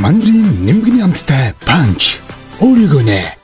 Мандрин нэмгний амттай панч. Өөрийгөө нэ